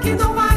que não vai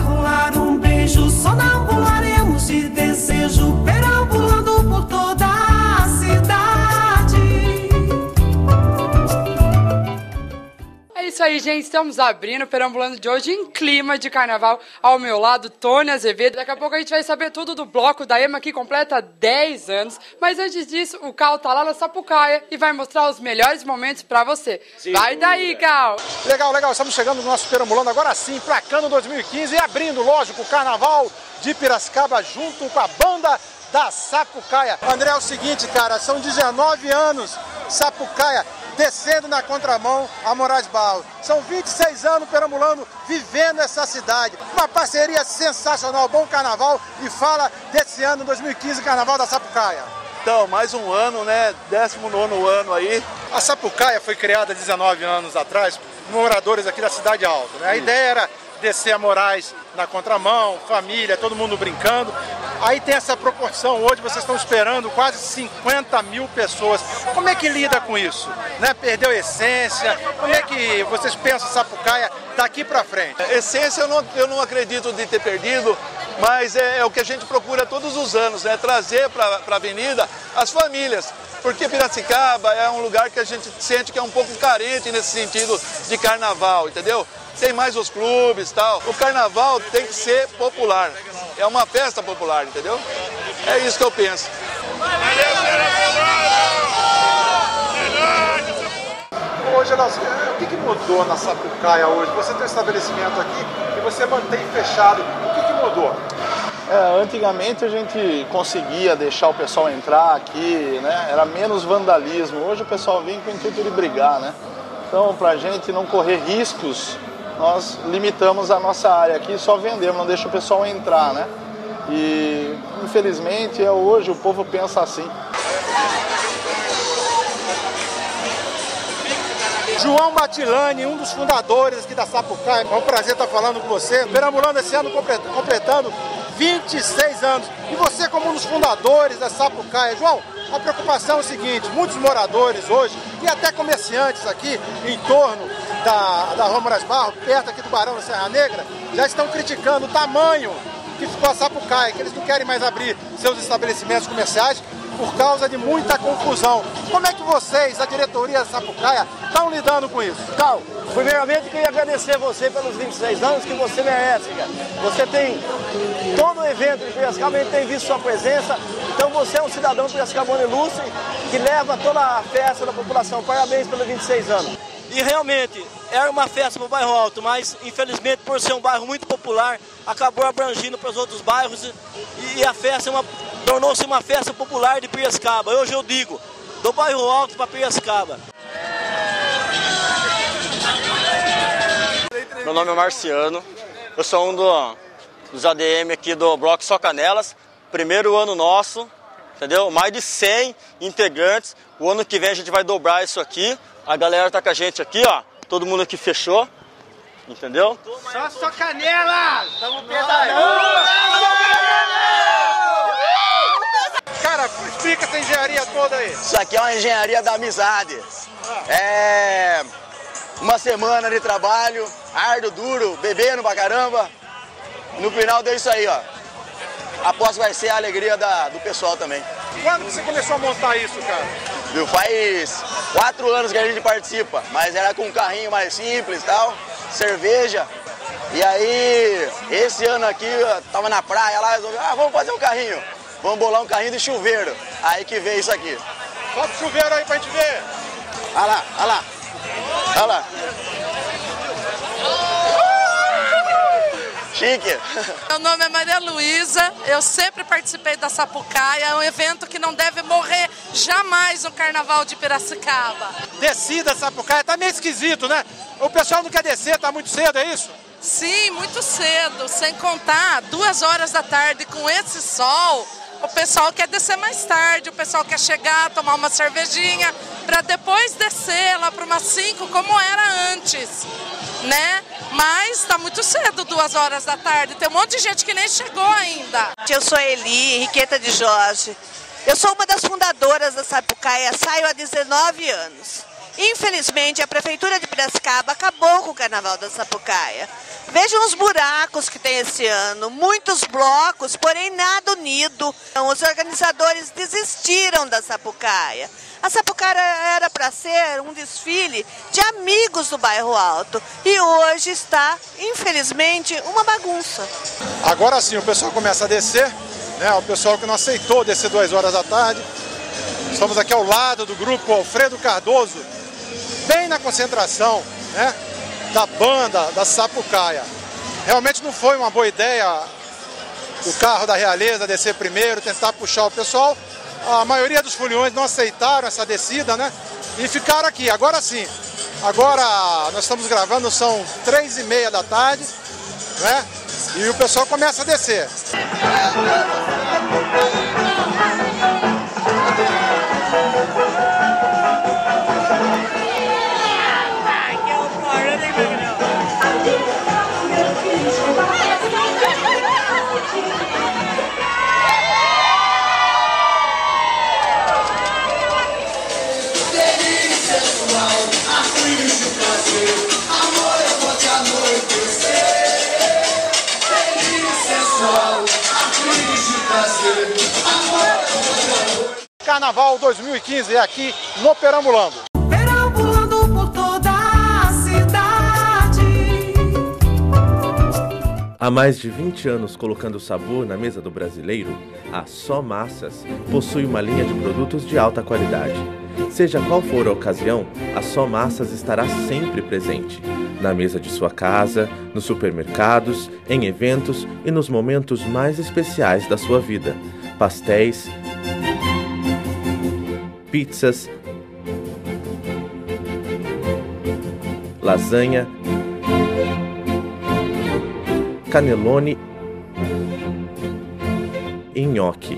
isso aí, gente. Estamos abrindo o Perambulando de hoje em clima de carnaval. Ao meu lado, Tony Azevedo. Daqui a pouco a gente vai saber tudo do bloco da EMA, que completa 10 anos. Mas antes disso, o Cal tá lá na Sapucaia e vai mostrar os melhores momentos pra você. Vai daí, Cal! Legal, legal. Estamos chegando no nosso Perambulando agora sim, placando 2015 e abrindo, lógico, o Carnaval de Piracicaba junto com a banda da Sapucaia. André, é o seguinte, cara, são 19 anos Sapucaia descendo na contramão a Moraes Barros. São 26 anos perambulando, vivendo essa cidade. Uma parceria sensacional, bom carnaval e fala desse ano 2015, Carnaval da Sapucaia. Então, mais um ano, né? 19 ano aí. A Sapucaia foi criada 19 anos atrás por moradores aqui da Cidade Alta. Né? A ideia era descer a Moraes na contramão, família, todo mundo brincando. Aí tem essa proporção, hoje vocês estão esperando quase 50 mil pessoas. Como é que lida com isso? Né? Perdeu essência? Como é que vocês pensam Sapucaia daqui para frente? Essência eu não, eu não acredito de ter perdido, mas é, é o que a gente procura todos os anos, né? Trazer para a avenida as famílias. Porque Piracicaba é um lugar que a gente sente que é um pouco carente nesse sentido de carnaval, entendeu? Tem mais os clubes e tal. O carnaval tem que ser popular. É uma festa popular, entendeu? É isso que eu penso. Hoje, nós, o que, que mudou na Sapucaia hoje? Você tem um estabelecimento aqui e você mantém fechado. O que, que mudou? É, antigamente a gente conseguia deixar o pessoal entrar aqui, né? Era menos vandalismo. Hoje o pessoal vem com o intuito de brigar, né? Então, para a gente não correr riscos, nós limitamos a nossa área aqui, só vendemos, não deixa o pessoal entrar, né? E infelizmente é hoje o povo pensa assim. João Matilani, um dos fundadores aqui da Sapucaia. É um prazer estar falando com você. Perambulando esse ano, complet- completando 26 anos. E você, como um dos fundadores da Sapucaia, João, a preocupação é o seguinte: muitos moradores hoje, e até comerciantes aqui em torno da, da Rua Moraes Barro, perto aqui do Barão da Serra Negra, já estão criticando o tamanho que ficou a Sapucaia, que eles não querem mais abrir seus estabelecimentos comerciais por causa de muita confusão. Como é que vocês, a diretoria da Sapucaia, estão lidando com isso? Cal, primeiramente queria agradecer você pelos 26 anos que você merece, cara. Você tem todo o evento de Piracicaba, a gente tem visto sua presença. Então você é um cidadão piracicabano ilustre que leva toda a festa da população. Parabéns pelos 26 anos. E realmente, era uma festa para o bairro Alto, mas infelizmente por ser um bairro muito popular, acabou abrangindo para os outros bairros e, e a festa é uma- tornou-se uma festa popular de Piracicaba. Hoje eu digo, do bairro Alto para Piracicaba. Meu nome é Marciano, eu sou um do- dos ADM aqui do Bloco Só Canelas. Primeiro ano nosso, entendeu? Mais de 100 integrantes. O ano que vem a gente vai dobrar isso aqui. A galera tá com a gente aqui, ó. Todo mundo aqui fechou, entendeu? Só sua canela! Estamos Cara, explica essa engenharia toda aí. Isso aqui é uma engenharia da amizade. É uma semana de trabalho, árduo, duro, bebendo pra caramba. No final deu isso aí, ó. Aposto vai ser a alegria da- do pessoal também. Quando você começou a montar isso, cara? Viu? Faz quatro anos que a gente participa, mas era com um carrinho mais simples e tal, cerveja. E aí, esse ano aqui, eu tava na praia lá, resolvi, ah, vamos fazer um carrinho. Vamos bolar um carrinho de chuveiro. Aí que veio isso aqui. Bota o chuveiro aí pra gente ver. Olha lá, olha lá. Olha lá. Chique. Meu nome é Maria Luísa, eu sempre participei da Sapucaia, é um evento que não deve morrer jamais no Carnaval de Piracicaba. Descida Sapucaia, tá meio esquisito, né? O pessoal não quer descer, tá muito cedo, é isso? Sim, muito cedo, sem contar, duas horas da tarde com esse sol, o pessoal quer descer mais tarde, o pessoal quer chegar, tomar uma cervejinha, para depois descer lá para umas 5, como era antes, né? Mas está muito cedo, duas horas da tarde, tem um monte de gente que nem chegou ainda. Eu sou Eli Henriqueta de Jorge. Eu sou uma das fundadoras da Sapucaia, saio há 19 anos. Infelizmente, a Prefeitura de Piracicaba acabou com o Carnaval da Sapucaia. Vejam os buracos que tem esse ano, muitos blocos, porém nada unido. Então, os organizadores desistiram da Sapucaia. A Sapucaia era para ser um desfile de amigos do bairro Alto e hoje está, infelizmente, uma bagunça. Agora sim, o pessoal começa a descer, né? O pessoal que não aceitou descer duas horas da tarde. Estamos aqui ao lado do grupo Alfredo Cardoso, bem na concentração, né? Da banda da Sapucaia. Realmente não foi uma boa ideia o carro da Realeza descer primeiro, tentar puxar o pessoal. A maioria dos foliões não aceitaram essa descida, né? E ficaram aqui. Agora sim. Agora nós estamos gravando, são três e meia da tarde, né? E o pessoal começa a descer. Carnaval 2015 é aqui no Perambulando. Perambulando por toda a cidade. Há mais de 20 anos colocando sabor na mesa do brasileiro, a Só Massas possui uma linha de produtos de alta qualidade. Seja qual for a ocasião, a Só Massas estará sempre presente. Na mesa de sua casa, nos supermercados, em eventos e nos momentos mais especiais da sua vida. Pastéis, pizzas, lasanha, canelone e nhoque.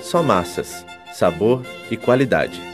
Só massas, sabor e qualidade.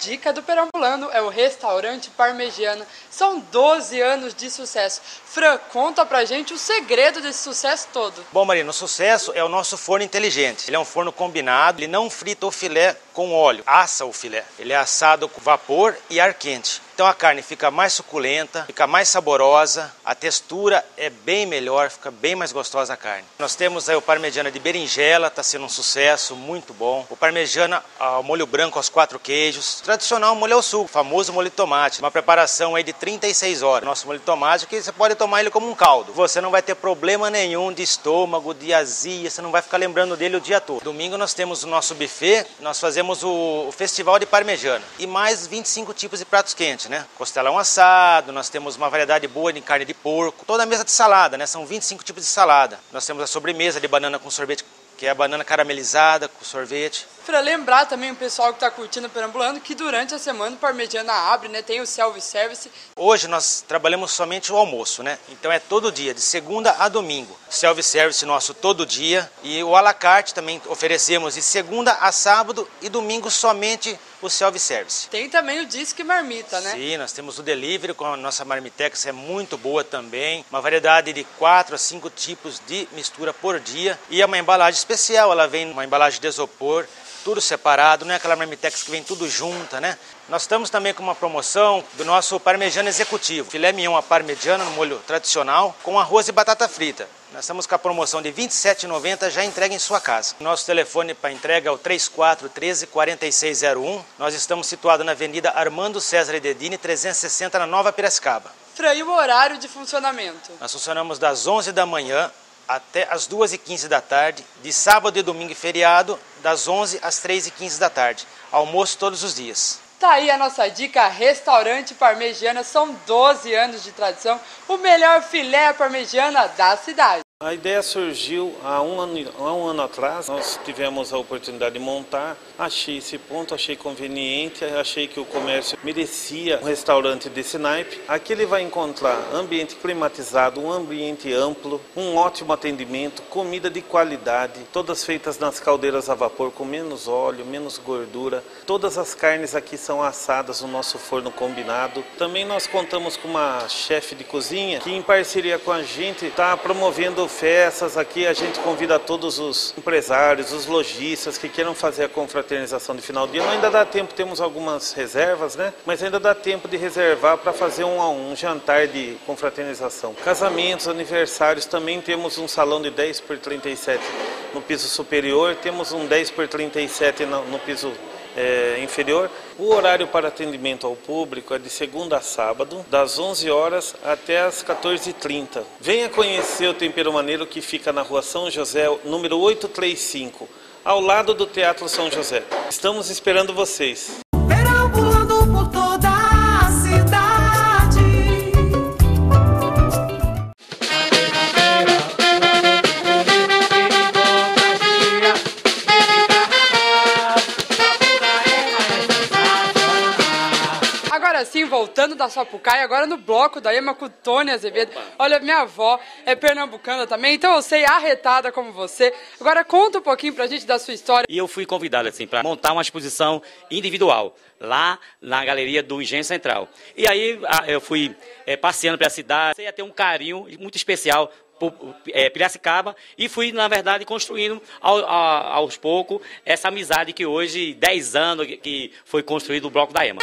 Dica do Perambulando é o restaurante parmegiana. São 12 anos de sucesso. Fran, conta pra gente o segredo desse sucesso todo. Bom, Marina, o sucesso é o nosso forno inteligente. Ele é um forno combinado, ele não frita o filé com óleo, assa o filé. Ele é assado com vapor e ar quente. Então a carne fica mais suculenta, fica mais saborosa, a textura é bem melhor, fica bem mais gostosa a carne. Nós temos aí o parmegiana de berinjela, está sendo um sucesso, muito bom. O parmegiana ao molho branco aos quatro queijos. Tradicional molho ao sugo, famoso molho de tomate. Uma preparação aí de 36 horas. Nosso molho de tomate que você pode tomar ele como um caldo. Você não vai ter problema nenhum de estômago, de azia, você não vai ficar lembrando dele o dia todo. Domingo nós temos o nosso buffet, nós fazemos o, o festival de parmegiana e mais 25 tipos de pratos quentes né? Costelão assado, nós temos uma variedade boa de carne de porco, toda a mesa de salada, né? São 25 tipos de salada. Nós temos a sobremesa de banana com sorvete, que é a banana caramelizada com sorvete. Para lembrar também o pessoal que está curtindo Perambulando que durante a semana o Parmegiana abre, né? Tem o self-service. Hoje nós trabalhamos somente o almoço, né? Então é todo dia, de segunda a domingo. Self-service nosso todo dia e o à la carte também oferecemos de segunda a sábado e domingo somente o self-service. Tem também o Disque Marmita, né? Sim, nós temos o delivery com a nossa marmitex, é muito boa também. Uma variedade de 4 a 5 tipos de mistura por dia. E é uma embalagem especial, ela vem uma embalagem de isopor, tudo separado, não é aquela marmitex que vem tudo junta, né? Nós estamos também com uma promoção do nosso parmegiana executivo, filé mignon à parmegiana no molho tradicional, com arroz e batata frita. Nós estamos com a promoção de R$ 27,90 já entrega em sua casa. Nosso telefone para entrega é o 3413 4601. Nós estamos situados na Avenida Armando César Dedini, 360 na Nova Piracicaba. Fran, e o horário de funcionamento? Nós funcionamos das 11 da manhã até as 2h15 da tarde, de sábado e domingo e feriado, das 11 às 3h15 da tarde. Almoço todos os dias. Tá aí a nossa dica, restaurante parmegiana, são 12 anos de tradição, o melhor filé parmegiana da cidade. A ideia surgiu há um, ano, há um ano atrás, nós tivemos a oportunidade de montar, achei esse ponto, achei conveniente, achei que o comércio merecia um restaurante desse naipe. Aqui ele vai encontrar ambiente climatizado, um ambiente amplo, um ótimo atendimento, comida de qualidade, todas feitas nas caldeiras a vapor com menos óleo, menos gordura. Todas as carnes aqui são assadas no nosso forno combinado. Também nós contamos com uma chefe de cozinha que em parceria com a gente está promovendo festas aqui, a gente convida todos os empresários, os lojistas que queiram fazer a confraternização de final de ano. Ainda dá tempo, temos algumas reservas, né? Mas ainda dá tempo de reservar para fazer um, um jantar de confraternização. Casamentos, aniversários, também temos um salão de 10 por 37 no piso superior, temos um 10 por 37 no, no piso é, inferior. O horário para atendimento ao público é de segunda a sábado, das 11 horas até as 14h30. Venha conhecer o Tempero Maneiro que fica na rua São José, número 835, ao lado do Teatro São José. Estamos esperando vocês. Voltando da Sapucaia, agora no bloco da Ema com Tônia Azevedo. Olha, minha avó é pernambucana também, então eu sei arretada como você. Agora conta um pouquinho pra gente da sua história. E eu fui convidado, assim, para montar uma exposição individual lá na galeria do Engenho Central. E aí eu fui é, passeando pela cidade, ia ter um carinho muito especial é, Piracicaba e fui, na verdade, construindo ao, ao, aos poucos essa amizade que hoje, 10 anos, que foi construído o Bloco da EMA.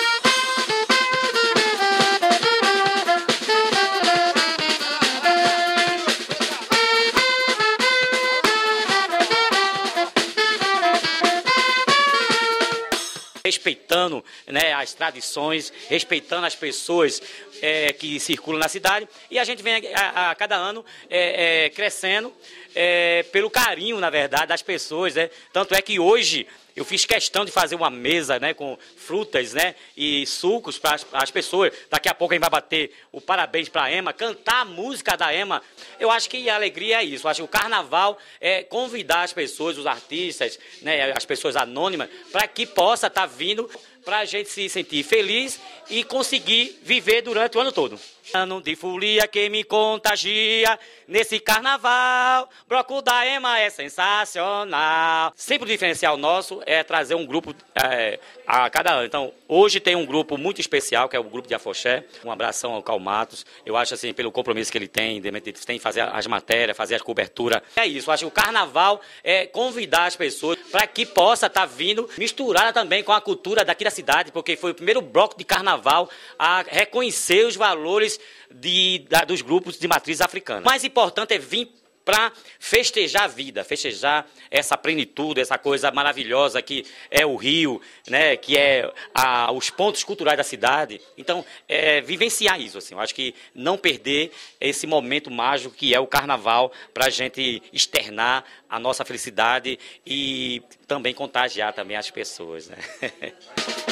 Respeitando né, as tradições, respeitando as pessoas é, que circulam na cidade. E a gente vem a, a cada ano é, é, crescendo é, pelo carinho, na verdade, das pessoas. Né? Tanto é que hoje eu fiz questão de fazer uma mesa né, com frutas né, e sucos para as pessoas. Daqui a pouco a gente vai bater o parabéns para a Ema, cantar a música da Ema. Eu acho que a alegria é isso. Eu acho que o carnaval é convidar as pessoas, os artistas, né, as pessoas anônimas, para que possa estar tá vindo para a gente se sentir feliz e conseguir viver durante o ano todo. Ano de folia que me contagia nesse carnaval. Bloco da EMA é sensacional. Sempre o diferencial nosso é trazer um grupo é, a cada Então, hoje tem um grupo muito especial, que é o grupo de Afoxé. Um abração ao Calmatos. Eu acho assim, pelo compromisso que ele tem, tem fazer as matérias, fazer as coberturas. É isso, eu acho que o carnaval é convidar as pessoas para que possa estar tá vindo misturada também com a cultura daqui da cidade, porque foi o primeiro bloco de carnaval a reconhecer os valores de, da, dos grupos de matriz africana. O mais importante é vir para festejar a vida, festejar essa plenitude, essa coisa maravilhosa que é o Rio, né, que é a, os pontos culturais da cidade. Então, é, vivenciar isso, assim, eu acho que não perder esse momento mágico que é o Carnaval para a gente externar a nossa felicidade e também contagiar também as pessoas, né?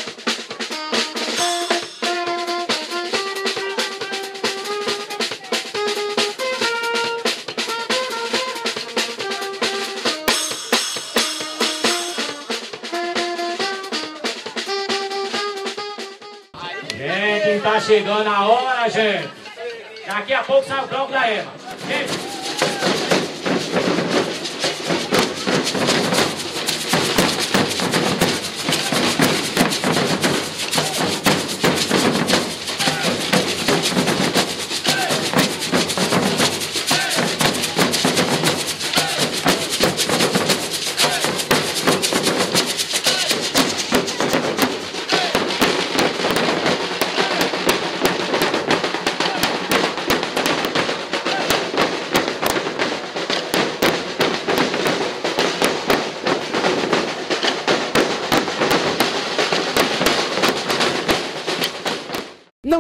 chegando a hora, gente. Daqui a pouco sai o bloco da EMA. Gente.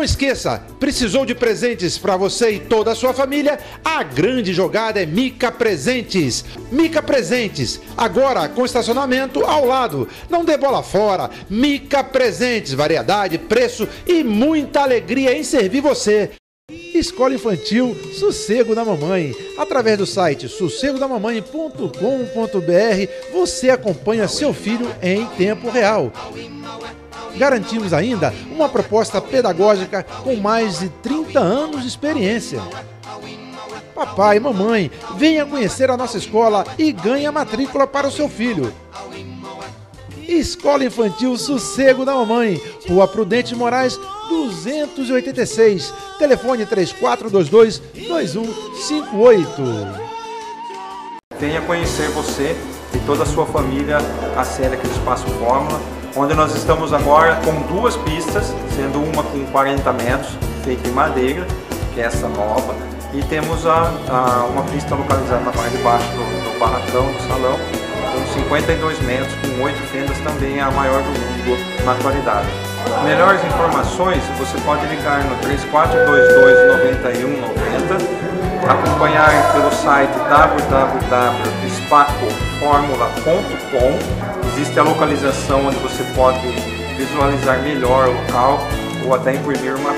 Esqueça, precisou de presentes para você e toda a sua família? A grande jogada é Mica Presentes. Mica Presentes, agora com estacionamento ao lado. Não dê bola fora. Mica Presentes, variedade, preço e muita alegria em servir você. Escola Infantil Sossego da Mamãe. Através do site sossegodamamãe.com.br você acompanha seu filho em tempo real. Garantimos ainda uma proposta pedagógica com mais de 30 anos de experiência. Papai, mamãe, venha conhecer a nossa escola e ganhe a matrícula para o seu filho. Escola Infantil Sossego da Mamãe, Rua Prudente Moraes, 286. Telefone 3422-2158. Venha conhecer você e toda a sua família a série aqui do Espaço Fórmula, onde nós estamos agora com duas pistas, sendo uma com 40 metros, feita em madeira, que é essa nova, e temos a, a uma pista localizada na parte de baixo do, do barracão, do salão, com 52 metros, com 8 fendas, também é a maior do mundo na atualidade. Melhores informações você pode ligar no 3422-9190, acompanhar pelo site www.espacoformula.com. Existe a localização onde você pode visualizar melhor o local ou até imprimir uma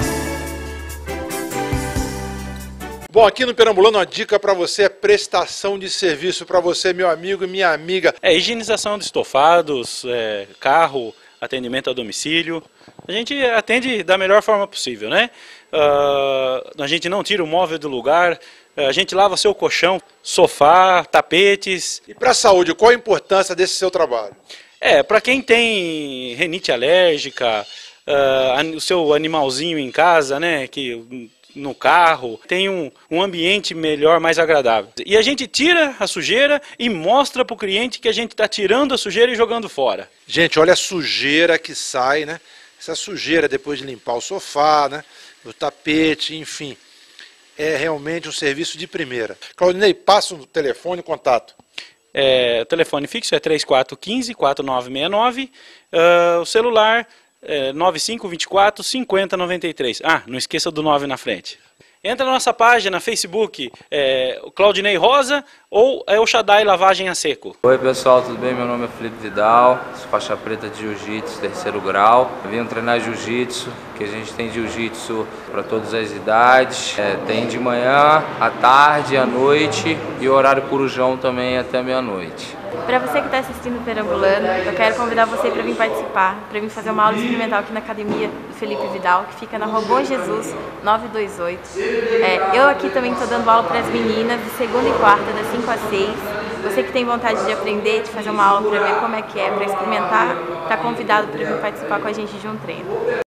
Bom, aqui no Perambulando, uma dica para você é prestação de serviço para você, meu amigo e minha amiga. É higienização de estofados, é, carro, atendimento a domicílio. A gente atende da melhor forma possível, né? Uh, a gente não tira o móvel do lugar, a gente lava seu colchão, sofá, tapetes. E para a saúde, qual a importância desse seu trabalho? É, para quem tem renite alérgica, uh, o seu animalzinho em casa, né, que no carro, tem um, um ambiente melhor, mais agradável. E a gente tira a sujeira e mostra para o cliente que a gente está tirando a sujeira e jogando fora. Gente, olha a sujeira que sai, né? Essa sujeira depois de limpar o sofá, né? O tapete, enfim. É realmente um serviço de primeira. Claudinei, passa o telefone, contato. É, o telefone fixo é 3415-4969. Uh, o celular é, 9524 5093. Ah, não esqueça do 9 na frente. Entra na nossa página Facebook, é, Claudinei Rosa ou é o Lavagem a Seco. Oi pessoal, tudo bem? Meu nome é Felipe Vidal, sou faixa preta de Jiu-Jitsu, terceiro grau. Vim treinar Jiu-Jitsu, que a gente tem Jiu-Jitsu para todas as idades. É, tem de manhã, à tarde, à noite e horário corujão também até meia-noite. Para você que está assistindo Perambulando, eu quero convidar você para vir participar, para vir fazer uma aula experimental aqui na academia do Felipe Vidal, que fica na Bom Jesus 928. É, eu aqui também estou dando aula para as meninas de segunda e quarta, das 5 às 6. Você que tem vontade de aprender, de fazer uma aula para ver como é que é, para experimentar, está convidado para vir participar com a gente de um treino.